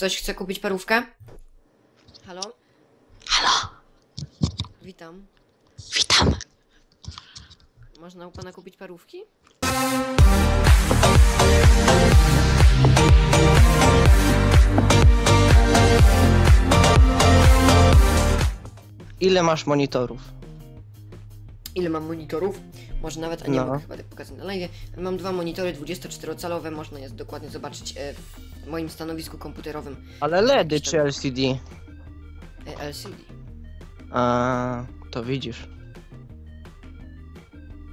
Ktoś chce kupić parówkę? Halo? Halo, Witam. witam. Można u pana kupić parówki? Ile masz monitorów? Ile mam monitorów? Może nawet, a nie No. mogę chyba tak pokazać na live. Mam dwa monitory 24-calowe, można je dokładnie zobaczyć e, w moim stanowisku komputerowym Ale LEDy czy LCD? e, LCD. A, to widzisz.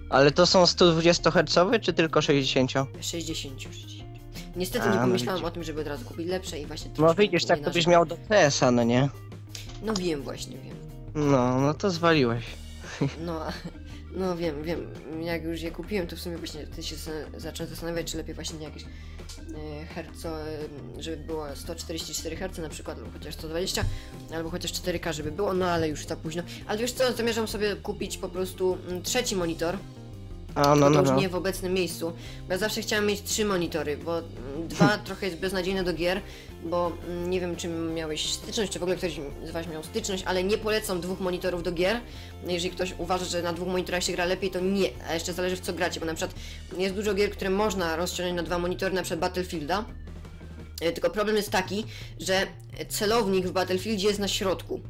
Ale to są 120 Hz czy tylko 60? 60. 60. Niestety A, nie no pomyślałam widzisz. o tym, żeby od razu kupić lepsze i właśnie No widzisz, tak to byś miał do PS-a, no nie? No wiem właśnie, wiem. No, no to zwaliłeś. No, no wiem, wiem. Jak już je kupiłem, to w sumie właśnie ty się za- zacząłem zastanawiać, czy lepiej właśnie nie jakieś e, herco, e, żeby było 144 Hz na przykład, albo chociaż 120, albo chociaż 4K, żeby było, no ale już za późno. Ale wiesz co, zamierzam sobie kupić po prostu mm, trzeci monitor, A, no, no, już no. nie w obecnym miejscu, bo ja zawsze chciałam mieć trzy monitory, bo dwa trochę jest beznadziejne do gier, bo mm, nie wiem, czy miałeś styczność, czy w ogóle ktoś z Was miał styczność, ale nie polecam dwóch monitorów do gier. Jeżeli ktoś uważa, że na dwóch monitorach się gra lepiej, to nie, a jeszcze zależy w co gracie, bo na przykład jest dużo gier, które można rozciągnąć na dwa monitory, na przykład Battlefielda. E, Tylko problem jest taki, że celownik w Battlefieldzie jest na środku.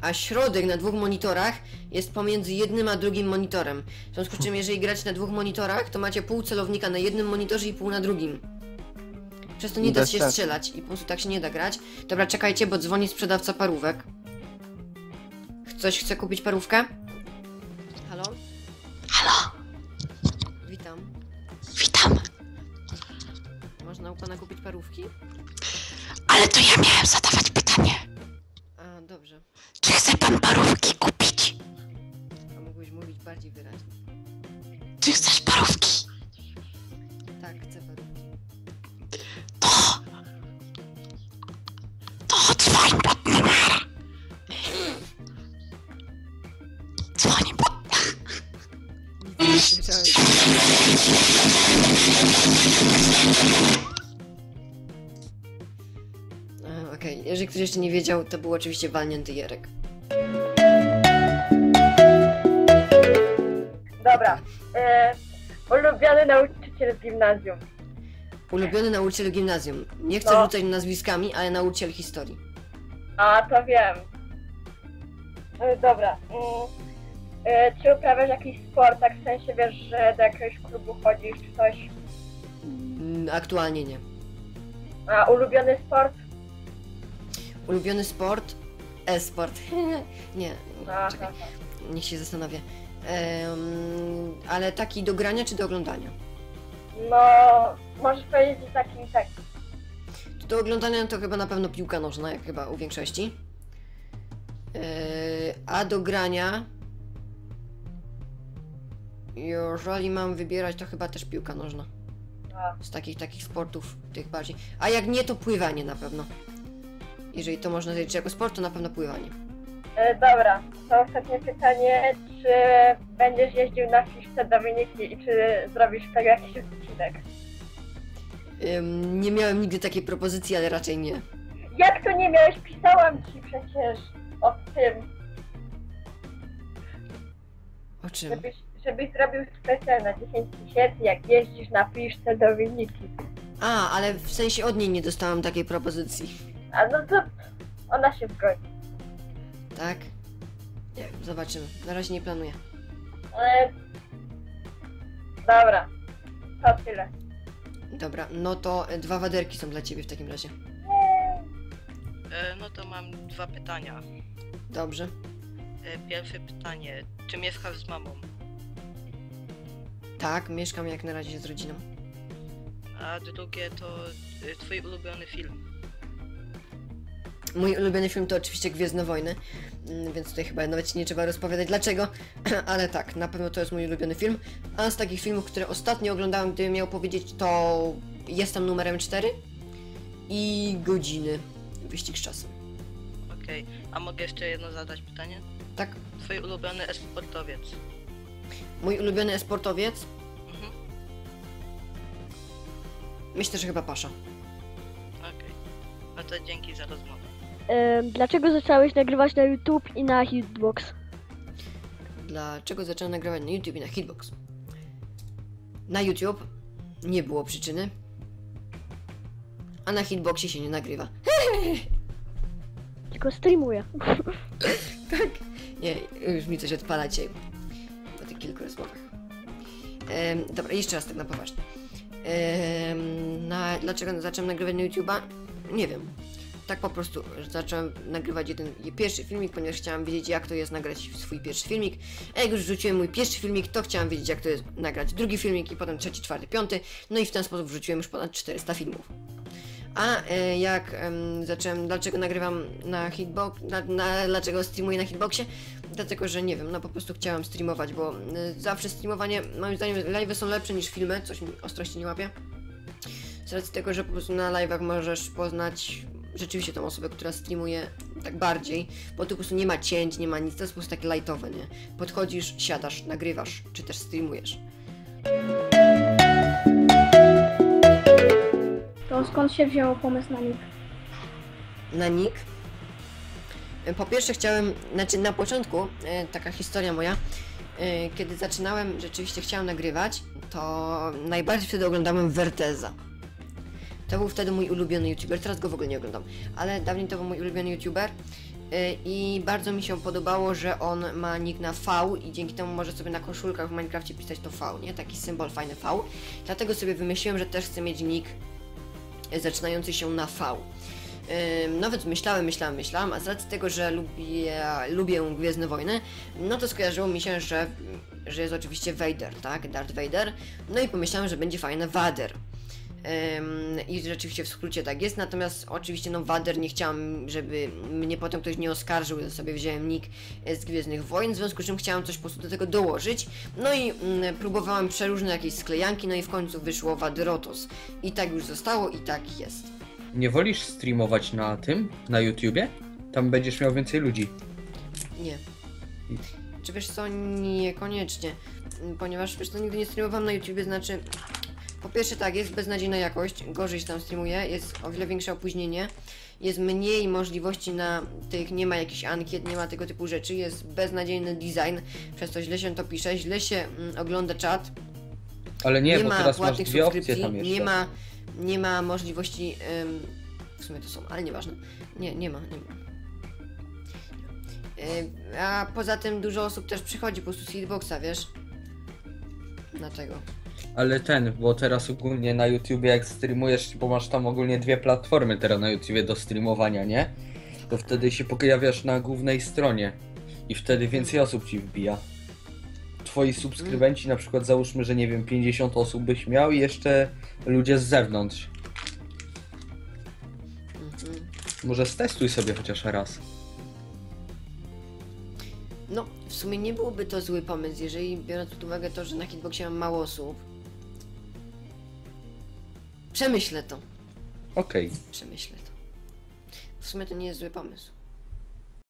A środek na dwóch monitorach jest pomiędzy jednym a drugim monitorem. W związku z czym, jeżeli gracie na dwóch monitorach, to macie pół celownika na jednym monitorze i pół na drugim. Przez to nie da się sensu. strzelać i po prostu tak się nie da grać. Dobra, czekajcie, bo dzwoni sprzedawca parówek. Ktoś chce kupić parówkę? Halo? Halo, Witam. witam. Można u pana kupić parówki? Ale to ja miałem zadawać pytanie. A, dobrze. Pan parówki kupić? A mógłbyś mówić bardziej wyraźnie. Czy chcesz parówki? Tak, chcę parówki. To... To dzwoń pod numer. Dzwoń pod... Nic nie słyszałem. Okej, jeżeli ktoś jeszcze nie wiedział, to był oczywiście walnięty Jerek. Dobra. E, ulubiony nauczyciel z gimnazjum. Ulubiony nauczyciel gimnazjum. Nie chcę No. rzucać nazwiskami, ale nauczyciel historii. A, to wiem. E, dobra. Mm, e, czy uprawiasz jakiś sport, tak w sensie wiesz, że do jakiegoś klubu chodzisz czy coś? Mm, Aktualnie nie. A, ulubiony sport? Ulubiony sport? E-sport. nie, Aha. czekaj, niech się zastanawia. Em, ale taki do grania czy do oglądania? No, możesz powiedzieć że taki i taki. Do oglądania to chyba na pewno piłka nożna, jak chyba u większości. Yy, a do grania. Jeżeli mam wybierać, to chyba też piłka nożna. Z takich takich sportów, tych bardziej. A jak nie, to pływanie na pewno. Jeżeli to można zaliczyć jako sport, to na pewno pływanie. E, dobra, to ostatnie pytanie. Czy będziesz jeździł na fiszce Dominiki i czy zrobisz tego jakiś odcinek? Ym, nie miałem nigdy takiej propozycji, ale raczej nie. Jak to nie miałeś? Pisałam ci przecież o tym. O czym? Żebyś, żebyś zrobił specjal na 10 tysięcy, jak jeździsz na piszce Dominiki. A, ale w sensie od niej nie dostałam takiej propozycji. A no to ona się zgodzi. Tak? Nie wiem, zobaczymy. Na razie nie planuję. Ale... Dobra, to tyle. Dobra, no to e, dwa waderki są dla ciebie w takim razie. E, No to mam dwa pytania. Dobrze. E, Pierwsze pytanie, czy mieszkasz z mamą? Tak, mieszkam jak na razie z rodziną. A drugie to e, twój ulubiony film. Mój ulubiony film to oczywiście Gwiezdne Wojny, mm, więc tutaj chyba nawet nie trzeba rozpowiadać dlaczego, ale tak, na pewno to jest mój ulubiony film. A z takich filmów, które ostatnio oglądałem, gdybym miał powiedzieć, to jestem numerem 4 i godziny. Wyścig z czasem. Okej, a mogę jeszcze jedno zadać pytanie? Tak, Twój ulubiony esportowiec. mój ulubiony esportowiec, Mhm. myślę, że chyba Pasza. Okej. to dzięki za rozmowę. Dlaczego zacząłeś nagrywać na YouTube i na Hitbox? Dlaczego zacząłem nagrywać na YouTube i na Hitbox? Na YouTube nie było przyczyny, a na Hitboxie się nie nagrywa. Tylko streamuję. Nie, już mi coś odpala dzisiaj po tych kilku rozmowach. Em, dobra, jeszcze raz tak na poważnie. Em, na, dlaczego zacząłem nagrywać na YouTube'a? Nie wiem. Tak po prostu zacząłem nagrywać jeden pierwszy filmik, ponieważ chciałem wiedzieć jak to jest nagrać swój pierwszy filmik. A jak już wrzuciłem mój pierwszy filmik, to chciałem wiedzieć jak to jest nagrać drugi filmik i potem trzeci, czwarty, piąty. No i w ten sposób wrzuciłem już ponad 400 filmów. A e, jak em, zacząłem, dlaczego nagrywam na Hitbox, na, na, dlaczego streamuję na Hitboxie? Dlatego, że nie wiem, no po prostu chciałem streamować, bo y, zawsze streamowanie, moim zdaniem, live są lepsze niż filmy, coś mi ostrości nie łapie. Z racji tego, że po prostu na live'ach możesz poznać rzeczywiście tą osobę, która streamuje tak bardziej, bo tu po prostu nie ma cięć, nie ma nic, to jest po prostu takie lightowe, nie? Podchodzisz, siadasz, nagrywasz, czy też streamujesz. To skąd się wziął pomysł na nick? na nick. Po pierwsze chciałem, znaczy na początku, e, taka historia moja, e, kiedy zaczynałem, rzeczywiście chciałem nagrywać, to najbardziej wtedy oglądałem Verteza. To był wtedy mój ulubiony youtuber, teraz go w ogóle nie oglądam, ale dawniej to był mój ulubiony youtuber e, i bardzo mi się podobało, że on ma nick na V i dzięki temu może sobie na koszulkach w Minecrafcie pisać to V, nie? Taki symbol fajny V. Dlatego sobie wymyśliłem, że też chcę mieć nick zaczynający się na V. Nawet myślałem, myślałem, myślałem, a z racji tego, że lubię, lubię Gwiezdne Wojny, no to skojarzyło mi się, że, że jest oczywiście Vader, tak? Darth Vader. No i pomyślałem, że będzie fajne Vader. I rzeczywiście w skrócie tak jest, natomiast oczywiście no Vader nie chciałam, żeby mnie potem ktoś nie oskarżył, że sobie wziąłem nick e, z Gwiezdnych Wojen, w związku z czym chciałam coś po prostu do tego dołożyć. No i mm, próbowałam przeróżne jakieś sklejanki, no i w końcu wyszło Vaderotos. I tak już zostało i tak jest. Nie wolisz streamować na tym, na YouTubie? Tam będziesz miał więcej ludzi. Nie. Czy wiesz co, niekoniecznie. Ponieważ wiesz co, nigdy nie streamowałam na YouTubie, znaczy. Po pierwsze tak, jest beznadziejna jakość, gorzej się tam streamuje, jest o wiele większe opóźnienie, jest mniej możliwości na tych, nie ma jakichś ankiet, nie ma tego typu rzeczy, jest beznadziejny design, przez to źle się to pisze, źle się mm, ogląda czat, Ale nie, nie, bo ma teraz masz płatnych dwie opcje tam jeszcze. nie ma, nie ma możliwości, ym, w sumie to są, ale nieważne, nie, nie ma, nie ma. Yy, a poza tym dużo osób też przychodzi po prostu z hitboxa, wiesz? Dlatego. Ale ten, bo teraz ogólnie na YouTubie jak streamujesz, bo masz tam ogólnie dwie platformy teraz na YouTubie do streamowania, nie? To wtedy się pojawiasz na głównej stronie i wtedy więcej osób ci wbija. Twoi subskrybenci na przykład załóżmy, że nie wiem, 50 osób byś miał i jeszcze ludzie z zewnątrz. Mhm. Może stestuj sobie chociaż raz. No, w sumie nie byłby to zły pomysł, jeżeli biorąc pod uwagę to, że na hitboxie mam mało osób. Przemyślę to. Okej. Przemyślę to. W sumie to nie jest zły pomysł.